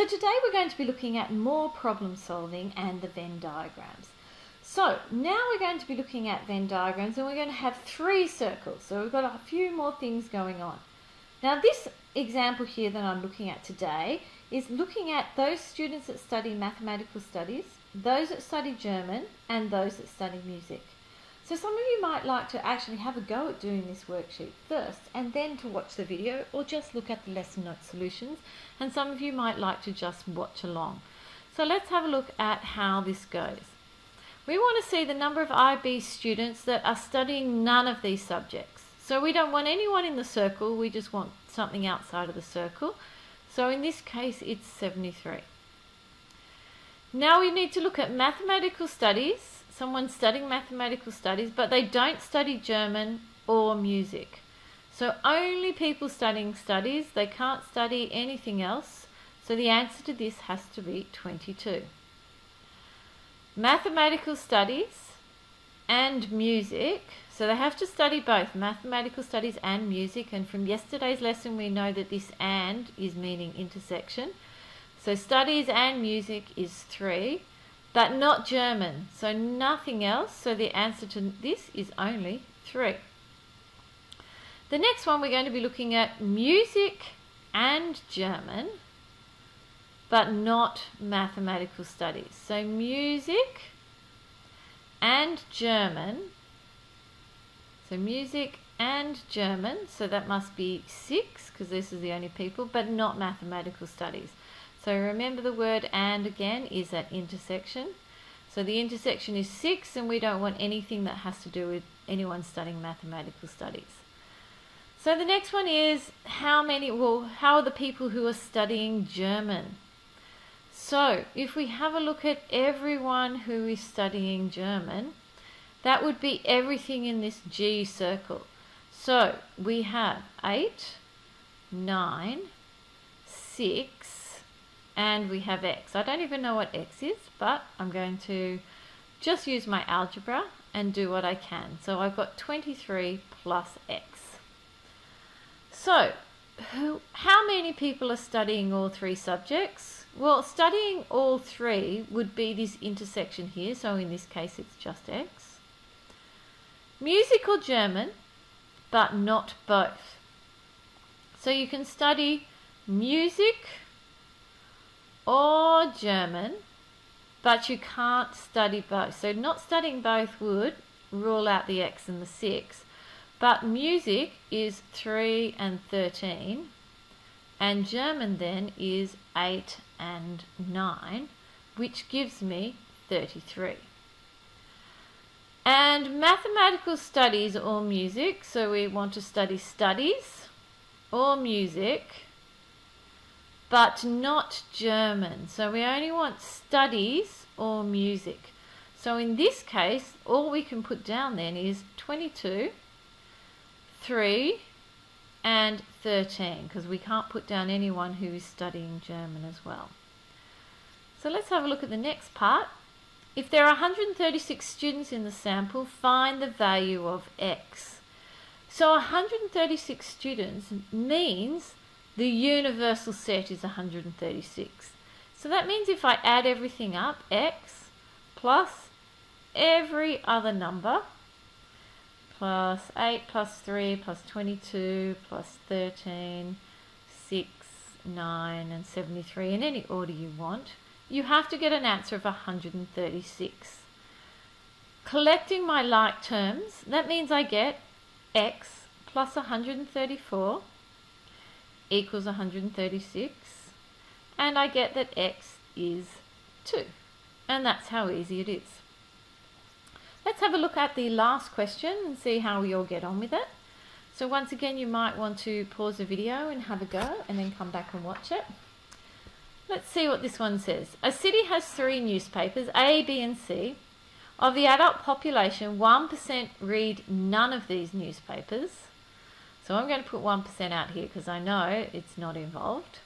So today we're going to be looking at more problem solving and the Venn diagrams. So now we're going to be looking at Venn diagrams and we're going to have three circles. So we've got a few more things going on. Now this example here that I'm looking at today is looking at those students that study mathematical studies, those that study German and those that study music. So some of you might like to actually have a go at doing this worksheet first and then to watch the video or just look at the lesson note solutions and some of you might like to just watch along. So let's have a look at how this goes. We want to see the number of IB students that are studying none of these subjects. So we don't want anyone in the circle, we just want something outside of the circle. So in this case it's 73. Now we need to look at mathematical studies someone studying mathematical studies, but they don't study German or music. So only people studying studies, they can't study anything else. So the answer to this has to be 22. Mathematical studies and music, so they have to study both mathematical studies and music. And from yesterday's lesson, we know that this and is meaning intersection. So studies and music is 3 but not German. So nothing else. So the answer to this is only 3. The next one we're going to be looking at music and German, but not mathematical studies. So music and German. So music and German, so that must be 6 because this is the only people, but not mathematical studies. So remember the word and again is at intersection. So the intersection is 6 and we don't want anything that has to do with anyone studying mathematical studies. So the next one is how many, well, how are the people who are studying German? So if we have a look at everyone who is studying German, that would be everything in this G circle. So we have 8, 9, 6, and we have x. I don't even know what x is, but I'm going to just use my algebra and do what I can. So I've got 23 plus x. So who, how many people are studying all three subjects? Well, studying all three would be this intersection here. So in this case, it's just x. Music or German, but not both. So you can study music, or German, but you can't study both. So not studying both would rule out the X and the 6. But music is 3 and 13, and German then is 8 and 9, which gives me 33. And mathematical studies or music, so we want to study studies or music but not German. So we only want studies or music. So in this case, all we can put down then is 22, 3, and 13, because we can't put down anyone who is studying German as well. So let's have a look at the next part. If there are 136 students in the sample, find the value of x. So 136 students means the universal set is 136. So that means if I add everything up, x plus every other number, plus 8 plus 3 plus 22 plus 13, 6, 9 and 73 in any order you want, you have to get an answer of 136. Collecting my like terms, that means I get x plus 134 equals 136 and I get that x is 2 and that's how easy it is. Let's have a look at the last question and see how we all get on with it. So once again you might want to pause the video and have a go and then come back and watch it. Let's see what this one says. A city has three newspapers, A, B and C. Of the adult population, 1% read none of these newspapers. So I'm going to put 1% out here because I know it's not involved.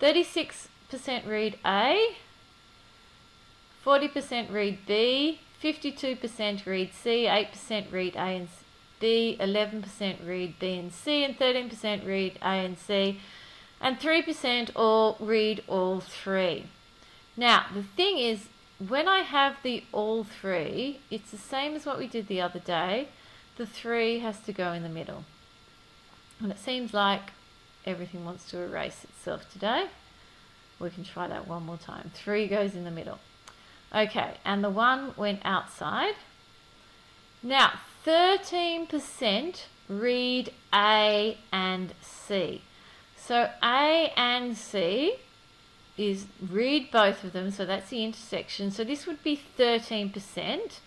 36% read A, 40% read B, 52% read C, 8% read A and B, 11% read B and C, and 13% read A and C. And 3% all read all three. Now, the thing is, when I have the all three, it's the same as what we did the other day. The three has to go in the middle. And it seems like everything wants to erase itself today. We can try that one more time. Three goes in the middle. Okay, and the one went outside. Now, 13% read A and C. So A and C is read both of them, so that's the intersection. So this would be 13%,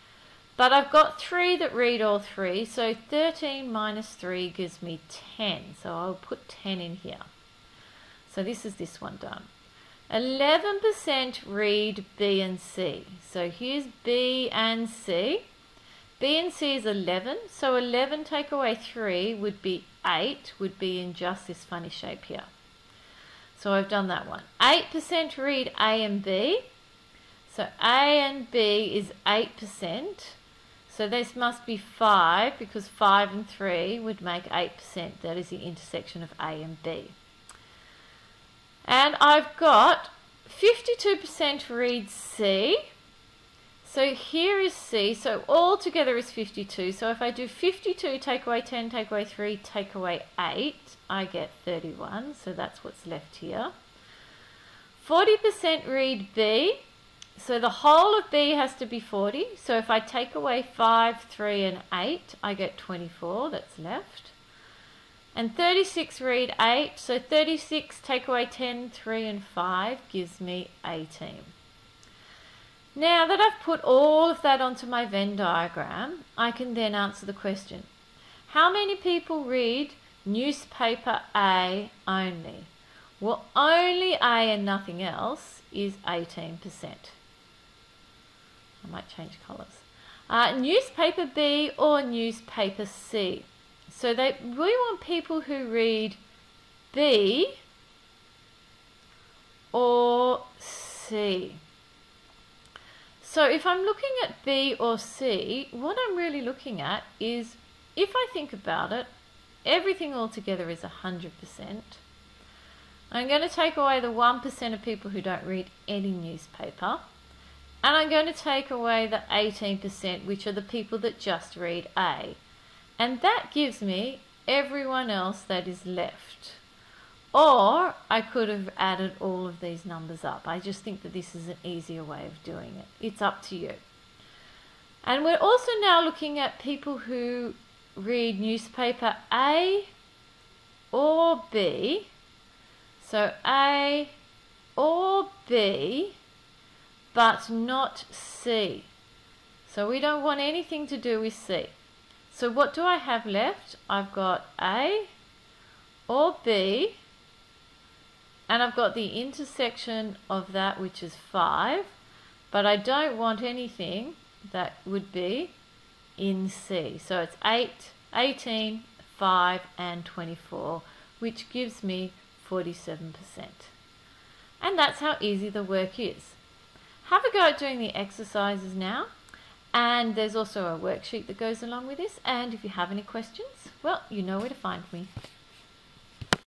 but I've got three that read all three, so 13 minus 3 gives me 10. So I'll put 10 in here. So this is this one done. 11% read B and C. So here's B and C. B and C is 11, so 11 take away 3 would be 8, would be in just this funny shape here. So I've done that one. 8% read A and B. So A and B is 8%. So this must be 5 because 5 and 3 would make 8%. That is the intersection of A and B. And I've got 52% read C. So here is C. So all together is 52. So if I do 52, take away 10, take away 3, take away 8, I get 31. So that's what's left here. 40% read B. So the whole of B has to be 40. So if I take away 5, 3 and 8, I get 24 that's left. And 36 read 8, so 36 take away 10, 3 and 5 gives me 18. Now that I've put all of that onto my Venn diagram, I can then answer the question. How many people read newspaper A only? Well, only A and nothing else is 18%. I might change colours. Uh, newspaper B or newspaper C? So they we want people who read B or C. So if I'm looking at B or C, what I'm really looking at is, if I think about it, everything altogether is 100%. I'm going to take away the 1% of people who don't read any newspaper. And I'm going to take away the 18%, which are the people that just read A. And that gives me everyone else that is left. Or I could have added all of these numbers up. I just think that this is an easier way of doing it. It's up to you. And we're also now looking at people who read newspaper A or B. So A or B, but not C. So we don't want anything to do with C. So what do I have left? I've got A or B and I've got the intersection of that which is 5 but I don't want anything that would be in C. So it's 8, 18, 5 and 24 which gives me 47%. And that's how easy the work is. Have a go at doing the exercises now. And there's also a worksheet that goes along with this. And if you have any questions, well, you know where to find me.